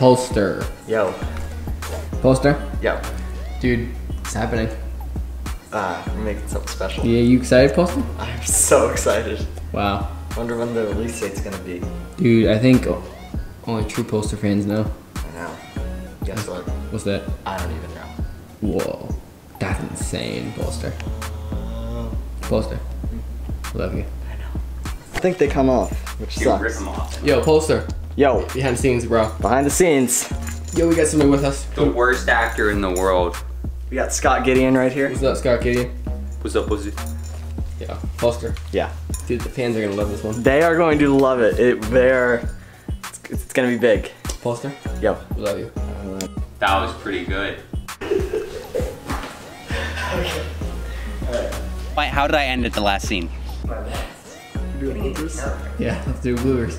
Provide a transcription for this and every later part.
Pohlster. Yo, Pohlster? yo. Dude, it's happening. Ah, we're making something special. Yeah, you excited, Pohlster? I'm so excited. Wow. Wonder when the release date's gonna be. Dude, I think only true Pohlster fans know. I know. Guess what? What's that? I don't even know. Whoa. That's insane, Pohlster. Pohlster. Love you. I know. I think they come off, which You rip them off. Yo, Pohlster. Yo, Behind the scenes, bro. behind the scenes, Yo, we got somebody with us. The worst actor in the world. we got Scott Gideon right here. What's up, Scott Gideon? What's up, pussy? Yeah, Pohlster. Yeah. Dude, the fans are gonna love this one. They are going to love it. It they're it's, it's gonna be big. Pohlster, Yo. we love you. That was pretty good. Why, how did I end at the last scene? Yeah, let's do bloopers.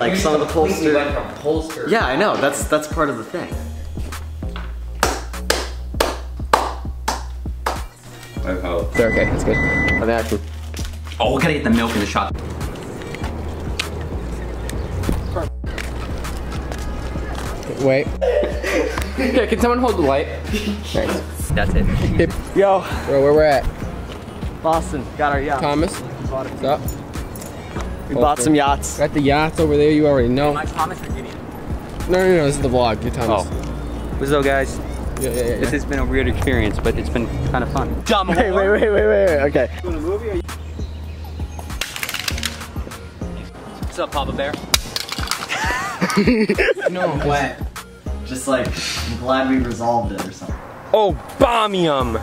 Like some of the Pohlster. Yeah, I know. That's that's part of the thing. They're okay, that's good. Have action. oh, we gotta get the milk in the shot. Wait. yeah, can someone hold the light? Thanks. That's it. Hey, Yo, bro, where we're at? Boston, got our yacht. Thomas? What's up? We bought some yachts. Got the yachts over there, you already know. No, Thomas or Gideon? no, no, no, this is the vlog. You're Thomas. Oh. What's up, guys? Yeah, yeah, yeah. This has been a weird experience, but it's been kind of fun. Dumb Wait, wait, wait, wait, wait. Okay. What's up, Papa Bear? No, what? Just like, I'm glad we resolved it or something. Oh, Bomium!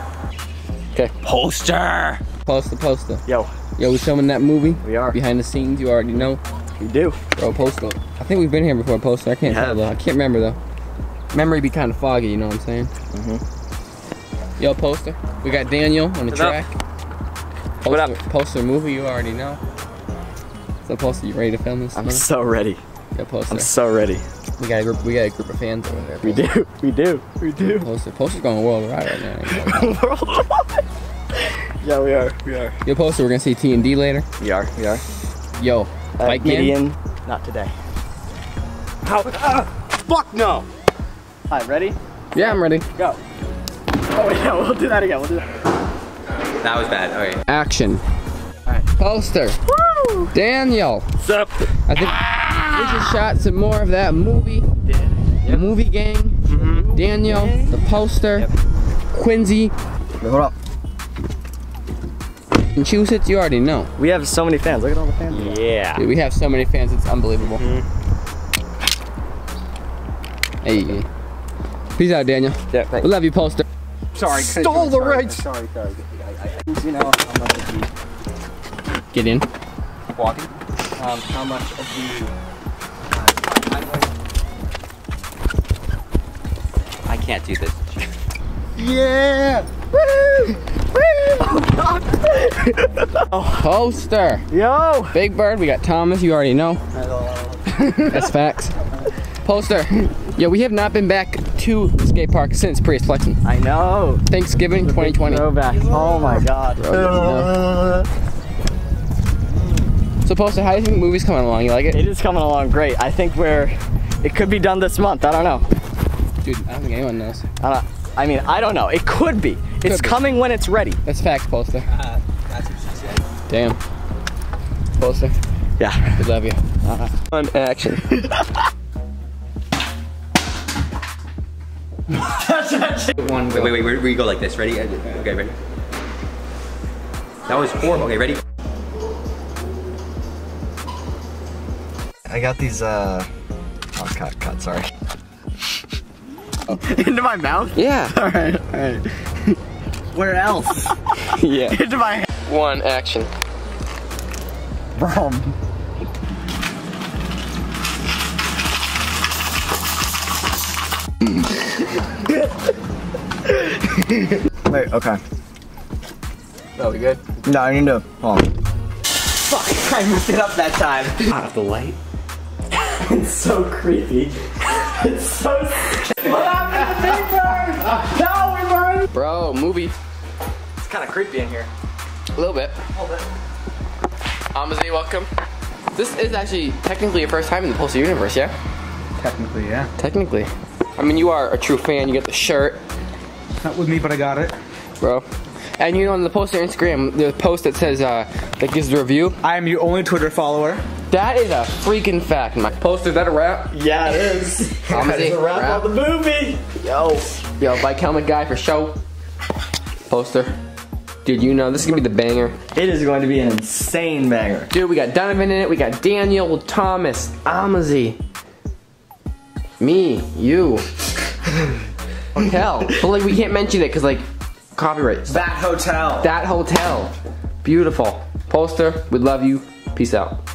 Okay. Pohlster! Pohlster, Pohlster. Yo, Yo, we filming that movie. we are. Behind the scenes, you already know. We do. Bro, Pohlster. I think we've been here before, Pohlster. I can't tell though. I can't remember though. Memory be kind of foggy, you know what I'm saying? Mm-hmm. Yo, Pohlster. We got Daniel on the What up? track. Pohlster, What up? Pohlster movie, you already know. So, Pohlster, you ready to film this? I'm one? so ready. Yeah, Pohlster. I'm so ready. We got a group. We got a group of fans over there. We do. We do. We do. Pohlster. Pohlster's going worldwide right now. ain't gonna lie. Worldwide. yeah, we are. We are. Yo, Pohlster. We're gonna see T and D later. We are. We are. Yo, Uh, Bike Man. Gideon, not today. How? Ah, fuck no! Hi, ready? Yeah, I'm ready. Go. Oh yeah, we'll do that again. We'll do that. That was bad. Okay. Action. Alright. Pohlster. Daniel. What's up? I think we just shot some more of that movie. The movie gang. Mm-hmm. Daniel. The Pohlster. Quincy. Wait, hold up. Massachusetts. You already know. We have so many fans. Look at all the fans. we. Yeah. Dude, we have so many fans. It's unbelievable. Hey. Peace out, Daniel. Yeah, We love you, Pohlster. Sorry. Stole the sorry, rights. Sorry, sorry. I, I, you know how much of the Get in. Walking? um, how much of the can't do this. yeah. Oh, Woo! Woo! Pohlster. Yo. Big Bird. We got Thomas. You already know. That's facts. Pohlster. Yeah, we have not been back to skate park since Prius Flexing. I know. Thanksgiving 2020. Throwback. Oh my god. So, Pohlster, how do you think the movie's coming along? You like it? It is coming along great. I think we're. It could be done this month. I don't know. Dude, I don't think anyone knows. I, don't, I mean, I don't know. It could be. It's be. coming when it's ready. That's facts, Pohlster. that's what you said Damn. Pohlster, Yeah. we love you. On action. One Wait, wait, wait. Where, where you go like this? Ready? Okay, ready. That was horrible. Okay, ready? I got these, uh. Oh, cut, cut, sorry. Into my mouth? Yeah. Alright, alright. Where else? yeah. Into my head. One action. Bro. Wait, okay. Oh, we good? No, I need to. Hold on. Fuck, I messed it up that time. Out the light. It's so creepy. It's so. what happened to the paper? No, we burned. Bro, movie. It's kind of creepy in here. A little bit. A little bit. Amazi, welcome. This is actually technically your first time in the Pohlster universe, yeah? Technically, yeah. Technically. I mean, you are a true fan. You got the shirt, Not with me, but I got it. bro. And you know, on the Pohlster Instagram, the post that says, uh, that gives the review, I am your only Twitter follower. That is a freaking fact. My Pohlster, is that a wrap? Yeah, it is. Amazi, That is a wrap wrap. on the movie. Yo. Yo, Bike Helmet Guy for show. Pohlster. Dude, you know, this is gonna be the banger. It is going to be an insane banger. Dude, we got Donovan in it, we got Daniel, Thomas, Amazi, me, you, hotel. But like, we can't mention it because like, copyright. That hotel. That hotel, beautiful. Pohlster, we love you. Peace out.